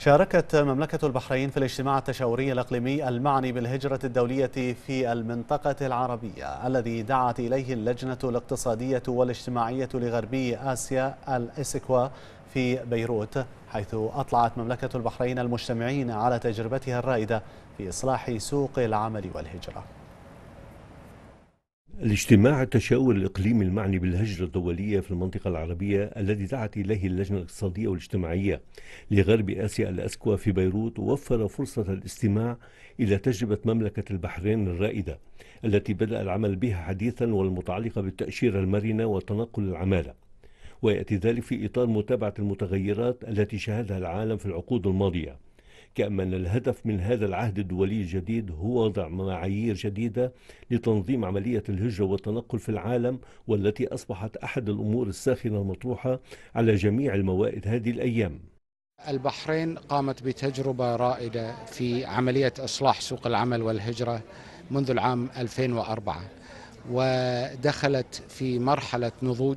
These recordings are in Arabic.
شاركت مملكة البحرين في الاجتماع التشاوري الإقليمي المعني بالهجرة الدولية في المنطقة العربية الذي دعت إليه اللجنة الاقتصادية والاجتماعية لغربي آسيا الإسكوا في بيروت حيث أطلعت مملكة البحرين المجتمعين على تجربتها الرائدة في إصلاح سوق العمل والهجرة. الاجتماع التشاور الإقليمي المعني بالهجرة الدولية في المنطقة العربية الذي دعت إليه اللجنة الاقتصادية والاجتماعية لغرب آسيا الأسكوا في بيروت وفر فرصة الاستماع إلى تجربة مملكة البحرين الرائدة التي بدأ العمل بها حديثا والمتعلقة بالتأشيرة المرنة وتنقل العمالة. ويأتي ذلك في إطار متابعة المتغيرات التي شهدها العالم في العقود الماضية. كما أن الهدف من هذا العهد الدولي الجديد هو وضع معايير جديدة لتنظيم عملية الهجرة والتنقل في العالم والتي أصبحت أحد الأمور الساخنة المطروحة على جميع الموائد هذه الأيام. البحرين قامت بتجربة رائدة في عملية إصلاح سوق العمل والهجرة منذ العام 2004 ودخلت في مرحلة نضوج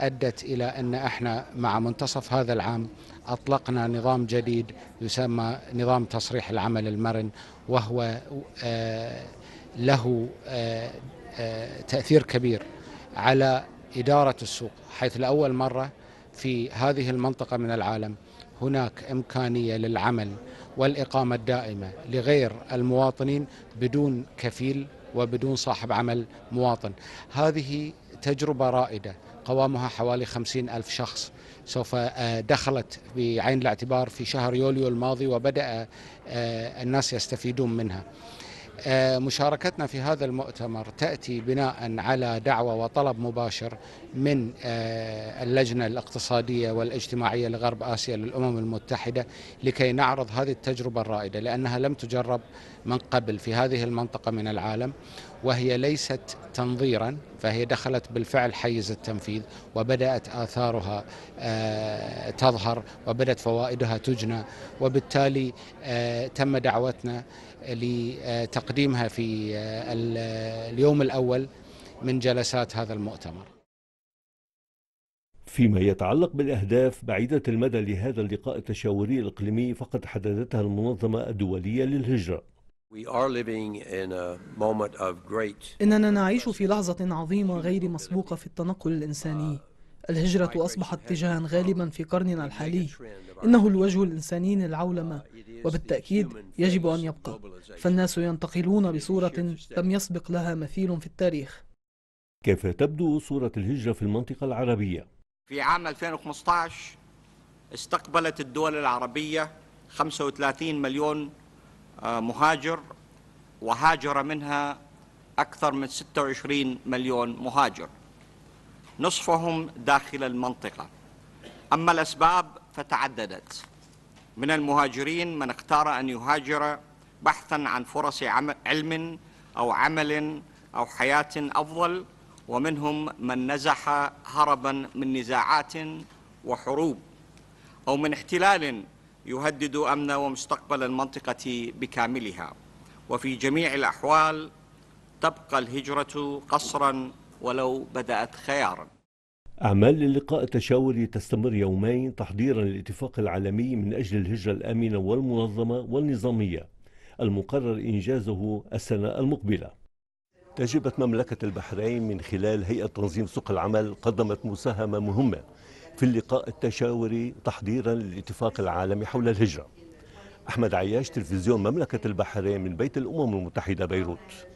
أدت إلى أن إحنا مع منتصف هذا العام أطلقنا نظام جديد يسمى نظام تصريح العمل المرن وهو آه، له آه، آه، تأثير كبير على إدارة السوق حيث لأول مرة في هذه المنطقة من العالم هناك إمكانية للعمل والإقامة الدائمة لغير المواطنين بدون كفيل وبدون صاحب عمل مواطن. هذه تجربة رائدة. قوامها حوالي خمسين ألف شخص. سوف آه، دخلت بعين الاعتبار في شهر يوليو الماضي وبدأ آه، الناس يستفيدون منها. آه، مشاركتنا في هذا المؤتمر تأتي بناء على دعوة وطلب مباشر من اللجنة الاقتصادية والاجتماعية لغرب آسيا للأمم المتحدة لكي نعرض هذه التجربة الرائدة لأنها لم تجرب من قبل في هذه المنطقة من العالم. وهي ليست تنظيرا فهي دخلت بالفعل حيز التنفيذ وبدأت آثارها آه، تظهر وبدأت فوائدها تجنى. وبالتالي آه، تم دعوتنا لتقديمها في آه، اليوم الأول من جلسات هذا المؤتمر. فيما يتعلق بالأهداف بعيدة المدى لهذا اللقاء التشاوري الإقليمي فقد حددتها المنظمة الدولية للهجرة. إننا نعيش في لحظة عظيمة غير مسبوقة في التنقل الإنساني. الهجرة أصبحت اتجاها غالبا في قرننا الحالي. إنه الوجه الإنساني للعولمة وبالتأكيد يجب أن يبقى. فالناس ينتقلون بصورة لم يسبق لها مثيل في التاريخ. كيف تبدو صورة الهجرة في المنطقة العربية؟ في عام 2015 استقبلت الدول العربية 35 مليون مهاجر وهاجر منها أكثر من 26 مليون مهاجر. نصفهم داخل المنطقة. أما الأسباب فتعددت. من المهاجرين من اختار أن يهاجر بحثا عن فرص علم أو عمل أو حياة أفضل ومنهم من نزح هربا من نزاعات وحروب. أو من احتلال يهدد أمن ومستقبل المنطقة بكاملها. وفي جميع الأحوال تبقى الهجرة قصرا ولو بدأت خيارا. أعمال اللقاء التشاوري تستمر يومين تحضيرا للاتفاق العالمي من أجل الهجرة الآمنة والمنظمة والنظامية المقرر إنجازه السنة المقبلة. تجربة مملكة البحرين من خلال هيئة تنظيم سوق العمل قدمت مساهمة مهمة في اللقاء التشاوري تحضيرا للاتفاق العالمي حول الهجرة. أحمد عياش تلفزيون مملكة البحرين من بيت الأمم المتحدة بيروت.